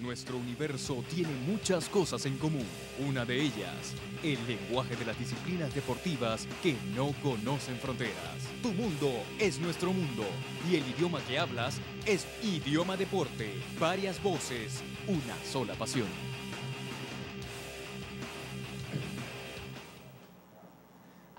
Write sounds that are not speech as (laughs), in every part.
Nuestro universo tiene muchas cosas en común. Una de ellas, el lenguaje de las disciplinas deportivas que no conocen fronteras. Tu mundo es nuestro mundo y el idioma que hablas es idioma deporte. Varias voces, una sola pasión.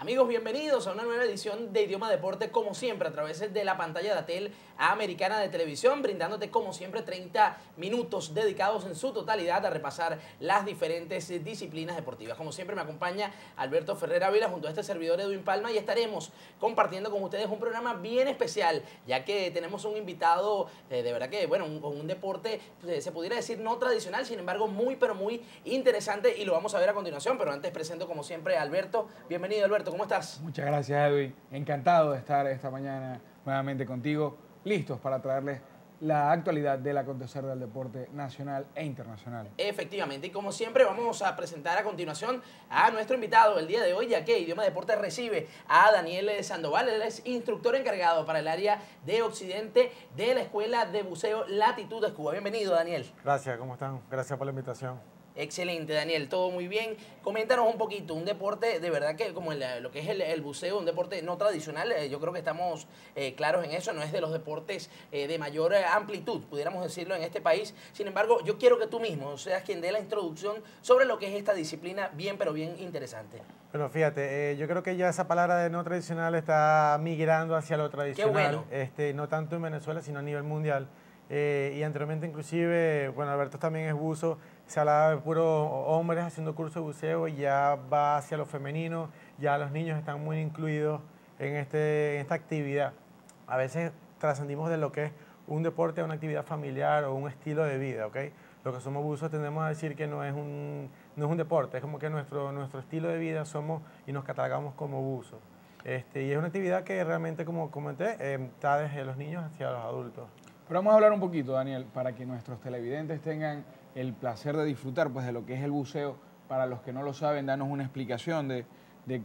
Amigos, bienvenidos a una nueva edición de Idioma Deporte, como siempre, a través de la pantalla de Atel Americana de Televisión, brindándote, como siempre, 30 minutos dedicados en su totalidad a repasar las diferentes disciplinas deportivas. Como siempre, me acompaña Alberto Ferrer Ávila junto a este servidor Edwin Palma y estaremos compartiendo con ustedes un programa bien especial, ya que tenemos un invitado, eh, de verdad que, bueno, un, un deporte, eh, se pudiera decir no tradicional, sin embargo, muy, pero muy interesante y lo vamos a ver a continuación. Pero antes presento, como siempre, a Alberto. Bienvenido, Alberto. ¿Cómo estás? Muchas gracias, Edwin. Encantado de estar esta mañana nuevamente contigo, listos para traerles la actualidad del acontecer del deporte nacional e internacional. Efectivamente, y como siempre vamos a presentar a continuación a nuestro invitado el día de hoy, ya que Idioma Deporte recibe a Daniel Sandoval, él es instructor encargado para el área de Occidente de la Escuela de Buceo Latitudes Cuba. Bienvenido, Daniel. Gracias, ¿cómo están? Gracias por la invitación. Excelente, Daniel, todo muy bien. Coméntanos un poquito, un deporte de verdad que como el- lo que es el, el buceo, un deporte no tradicional, eh, yo creo que estamos eh, claros en eso, no es de los deportes eh, de mayor amplitud, pudiéramos decirlo, en este país. Sin embargo, yo quiero que tú mismo seas quien dé la introducción sobre lo que es esta disciplina bien, pero bien interesante. Bueno, fíjate, yo creo que ya esa palabra de no tradicional está migrando hacia lo tradicional, bueno. este, no tanto en Venezuela, sino a nivel mundial. Eh, y anteriormente inclusive, bueno, Alberto también es buzo, se hablaba de puros hombres haciendo curso de buceo y ya va hacia lo femenino, ya los niños están muy incluidos en, este, esta actividad. A veces trascendimos de lo que es un deporte a una actividad familiar o un estilo de vida, ¿ok? Lo que somos buzos tendemos a decir que no es un, no es un deporte, es como que nuestro, nuestro estilo de vida somos y nos catalogamos como buzos. Este, y es una actividad que realmente, como comenté, eh, está desde los niños hacia los adultos. Pero vamos a hablar un poquito, Daniel, para que nuestros televidentes tengan el placer de disfrutar pues, de lo que es el buceo. Para los que no lo saben, danos una explicación de,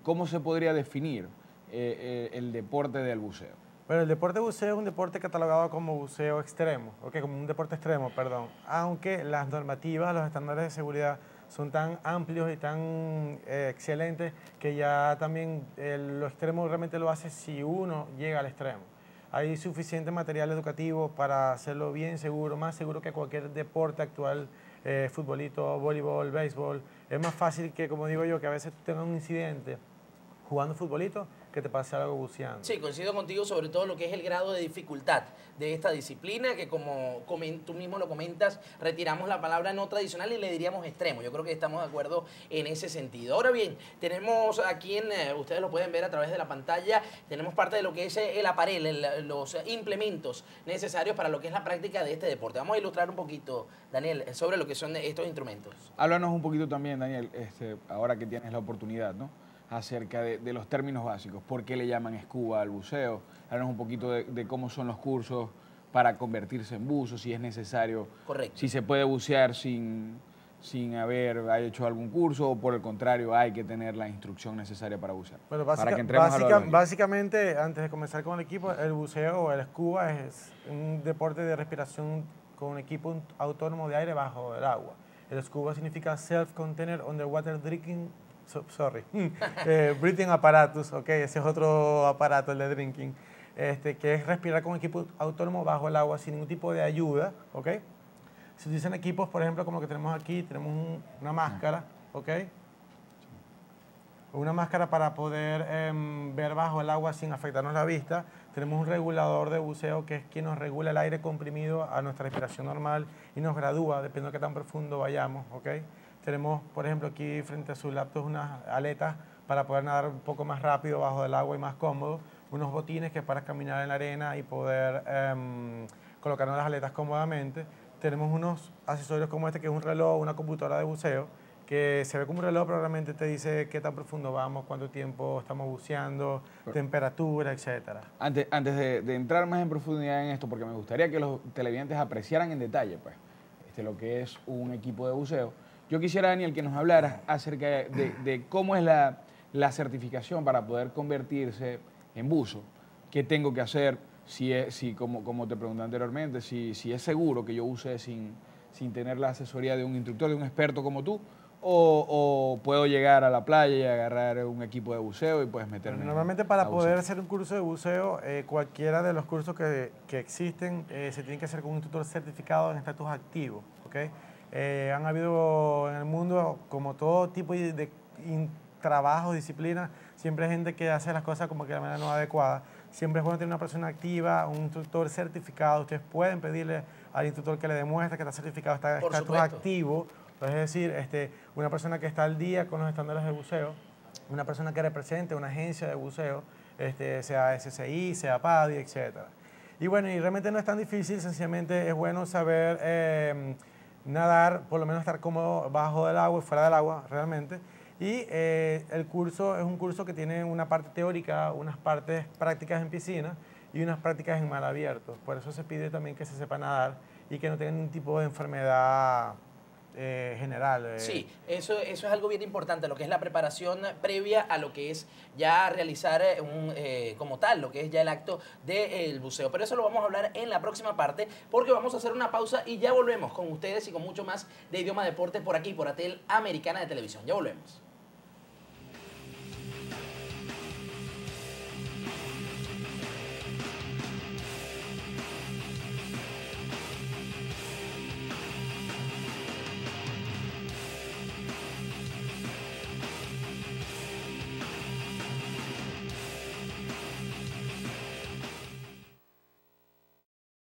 cómo se podría definir eh, eh, el deporte del buceo. Bueno, el deporte buceo es un deporte catalogado como buceo extremo, ¿ok? como un deporte extremo, perdón. Aunque las normativas, los estándares de seguridad son tan amplios y tan eh, excelentes que ya también lo extremo realmente lo hace si uno llega al extremo. Hay suficiente material educativo para hacerlo bien seguro, más seguro que cualquier deporte actual, eh, futbolito, voleibol, béisbol. Es más fácil que, como digo yo, que a veces tú tengas un incidente jugando futbolito que te pase algo buceando. Sí, coincido contigo sobre todo lo que es el grado de dificultad de esta disciplina, que como tú mismo lo comentas, retiramos la palabra no tradicional y le diríamos extremo. Yo creo que estamos de acuerdo en ese sentido. Ahora bien, tenemos aquí, en, eh, ustedes lo pueden ver a través de la pantalla, tenemos parte de lo que es eh, el aparel, el- los implementos necesarios para lo que es la práctica de este deporte. Vamos a ilustrar un poquito, Daniel, sobre lo que son estos instrumentos. Háblanos un poquito también, Daniel, este, ahora que tienes la oportunidad, ¿no? Acerca de, de los términos básicos. ¿Por qué le llaman escuba al buceo? Háblanos un poquito de, de cómo son los cursos para convertirse en buzo, si es necesario, Correcto. si se puede bucear sin, sin haber hecho algún curso o por el contrario hay que tener la instrucción necesaria para bucear. Bueno, para básica- que entremos a lo básica- básicamente, antes de comenzar con el equipo, el buceo o el scuba es un deporte de respiración con un equipo autónomo de aire bajo el agua. El scuba significa Self-Container Underwater Drinking, so- sorry, (laughs) eh, Breathing Apparatus, ok, ese es otro aparato, el de drinking, este, que es respirar con equipo autónomo bajo el agua sin ningún tipo de ayuda, ok. Se utilizan equipos, por ejemplo, como lo que tenemos aquí, tenemos un- una máscara, ok. Una máscara para poder em, ver bajo el agua sin afectarnos la vista. Tenemos un regulador de buceo que es quien nos regula el aire comprimido a nuestra respiración normal y nos gradúa dependiendo de qué tan profundo vayamos. ¿ok? Tenemos, por ejemplo, aquí frente a su laptop unas aletas para poder nadar un poco más rápido bajo el agua y más cómodo. Unos botines que para caminar en la arena y poder em, colocarnos las aletas cómodamente. Tenemos unos accesorios como este que es un reloj, una computadora de buceo que se ve como un reloj, pero realmente te dice qué tan profundo vamos, cuánto tiempo estamos buceando, temperatura, etcétera. Antes, antes de, de entrar más en profundidad en esto, porque me gustaría que los televidentes apreciaran en detalle pues, este, lo que es un equipo de buceo, yo quisiera, Daniel, que nos hablaras acerca de, de cómo es la, la certificación para poder convertirse en buzo. ¿Qué tengo que hacer? Si es, si, como, como te pregunté anteriormente, si, si es seguro que yo use sin, sin tener la asesoría de un instructor, de un experto como tú? O, puedo llegar a la playa y agarrar un equipo de buceo y puedes meterme. Normalmente para poder hacer un curso de buceo, eh, cualquiera de los cursos que, que existen eh, se tiene que hacer con un instructor certificado en estatus activo. ¿okay? Eh, han habido en el mundo, como todo tipo de, de trabajo, disciplina, siempre hay gente que hace las cosas como que de manera no adecuada. Siempre es bueno tener una persona activa, un instructor certificado. Ustedes pueden pedirle al instructor que le demuestre que está certificado, está, está activo. es decir, este, una persona que está al día con los estándares de buceo, una persona que represente una agencia de buceo, este, sea SCI, sea PADI, etc. Y bueno, y realmente no es tan difícil, sencillamente es bueno saber eh, nadar, por lo menos estar cómodo bajo del agua fuera del agua, realmente. Y eh, el curso es un curso que tiene una parte teórica, unas partes prácticas en piscina y unas prácticas en mar abierto. Por eso se pide también que se sepa nadar y que no tengan ningún tipo de enfermedad eh, general. Eh. Sí, eso, eso es algo bien importante, lo que es la preparación previa a lo que es ya realizar un, como tal, lo que es ya el acto del buceo. Pero eso lo vamos a hablar en la próxima parte porque vamos a hacer una pausa y ya volvemos con ustedes y con mucho más de Idioma Deporte por aquí, por Atel Americana de Televisión. Ya volvemos.